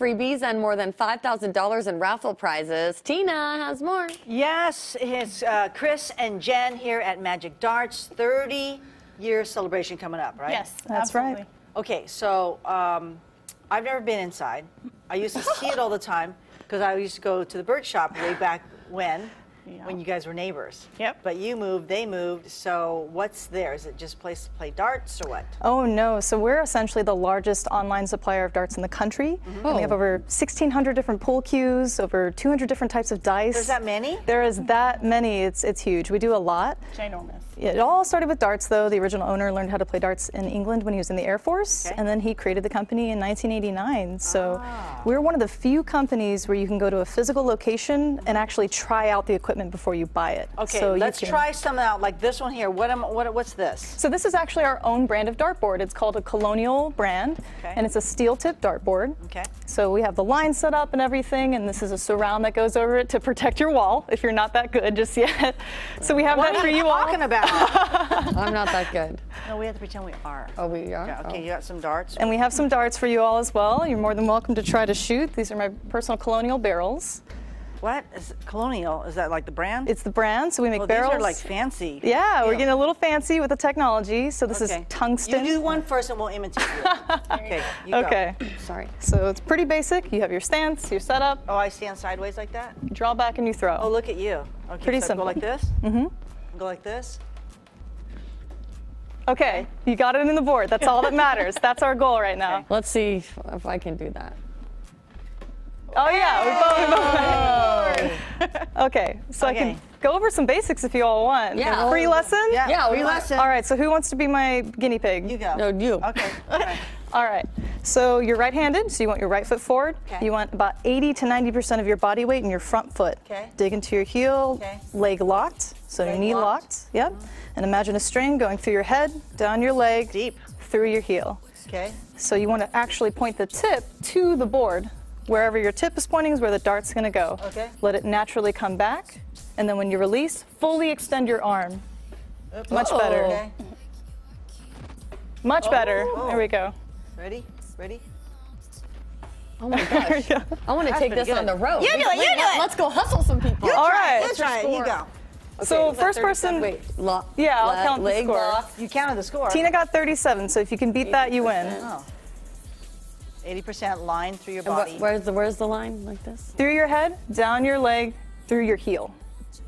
freebies, and more than $5,000 in raffle prizes. Tina has more. Yes, it's uh, Kris and Jen here at Magic Darts 30 year celebration coming up, right? Yes, That's absolutely. right. Okay, so um, I've never been inside. I used to see it all the time because I used to go to the bird shop way back when, Yeah. when you guys were neighbors. Yep. But you moved, they moved. So what's there? Is it just a place to play darts or what? Oh no, so we're essentially the largest online supplier of darts in the country. Mm-hmm. And we have Oh. over 1,600 different pool cues, over 200 different types of dice. There's that many? There is that many. It's it's huge. We do a lot. Ginormous. It all started with darts, though. The original owner learned how to play darts in England when he was in the Air Force, Okay. and then he created the company in 1989. So Ah. we're one of the few companies where you can go to a physical location and actually try out the equipment before you buy it. Okay, so let's can- try some out like this one here. What am what what's this? So this is actually our own brand of dartboard. It's called a Colonial brand, Okay. and it's a steel tip dartboard. Okay. So we have the line set up and everything, and this is a surround that goes over it to protect your wall if you're not that good just yet. So we have What that for you you all. talking about? I'm not that good. no, we have to pretend we are. Oh, we are? Yeah, okay, Oh. you got some darts. And we have some darts for you all as well. You're more than welcome to try to shoot. These are my personal Colonial barrels. What is Colonial? Is that like the brand? It's the brand, so we make well, barrels. these are like fancy. yeah, we're getting a little fancy with the technology. So this Okay. is tungsten. You do one first and we'll imitate you. okay, you go. Okay, Sorry. so it's pretty basic. You have your stance, your setup, Oh, I stand sideways like that? You draw back, and you throw. Oh, look at you. Okay, Pretty so simple. Go like this? Mm-hmm. Go like this? Okay, you got it in the board. That's all that matters. That's our goal right now. Okay. Let's see if, if I can do that. Oh yeah, we both. we both- okay, so I can go over some basics if you all want. Yeah. Free lesson. Yeah, Yeah, free lesson. All right. So who wants to be my guinea pig? You go. No, you. Okay. all right. All right. So you're right-handed, so you want your right foot forward. Okay. You want about 80 to 90% of your body weight in your front foot. Okay. Dig into your heel, Okay. leg locked, so your Leg knee locked. locked. Yep. Mm-hmm. And imagine a string going through your head, down your leg, Deep. through your heel. Okay. So you want to actually point the tip to the board. Wherever your tip is pointing is where the dart's going to go. Okay. Let it naturally come back, and then when you release, fully extend your arm. Much better. Okay. Much oh. better. Oh. There we go. Ready? Ready? Oh my gosh. I want to take pretty this on the road. You do it, you do it. Let's go hustle some people. All right. Let's try it. You go. So first person. Wait, lo- Yeah, I'll left count the score. lock. You counted the score. Tina got 37, so if you can beat that, you win. Oh. 80% line through your body. where's the where's the line like this? Through your head, down your leg, through your heel.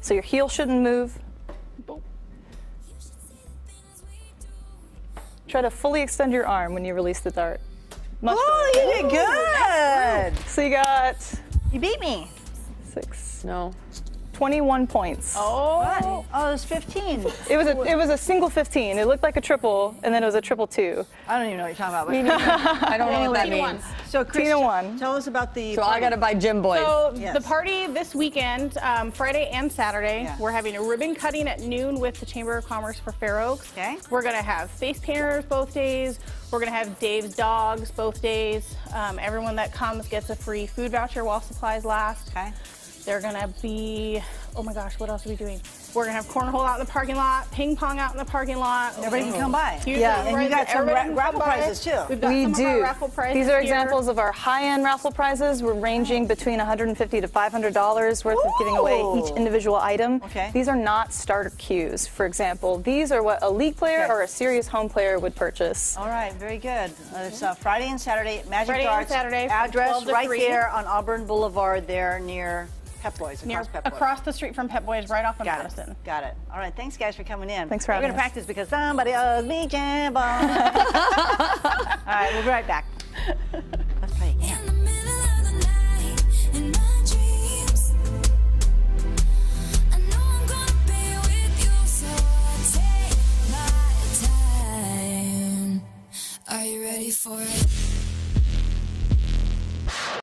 So your heel shouldn't move. Try to fully extend your arm when you release the dart. Much Oh, better. you did good. So you got You beat me. six, No. 21 points. What? Oh, it was 15. It was a it was a single 15. It looked like a triple, and then it was a triple two. I don't even know what you're talking about. I don't know what that Tina won. means. so, Kris, Tina won. tell us about the. So I got to buy gym boys. So Yes. the party this weekend, um, Friday and Saturday, Yeah. we're having a ribbon cutting at noon with the Chamber of Commerce for Fair Oaks. Okay. We're gonna have face painters both days. We're gonna have Dave's dogs both days. Um, everyone that comes gets a free food voucher while supplies last. Okay. They're gonna be, oh my gosh, what else are we doing? We're gonna have cornhole out in the parking lot, ping pong out in the parking lot. Everybody can come by. Huge Yeah. And you got some ra- raffle by. prizes, too. We've got we some of do. our raffle prizes These are here. examples of our high-end raffle prizes. We're ranging between 150 to 500 dollars worth of giving away each individual item. Okay. These are not starter cues. For example, these are what a league player Okay. or a serious home player would purchase. All right, very good. Uh, it's uh, Friday and Saturday Magic Friday and Saturday Address right 3. there on Auburn Boulevard, there near Pep Boys. Near, Across Pep Boys. across the street from Pep Boys, right off of Got Madison. it. Got it. All right. Thanks, guys, for coming in. Thanks for We're having gonna us. practice because somebody owes me jam on. All right. We'll be right back.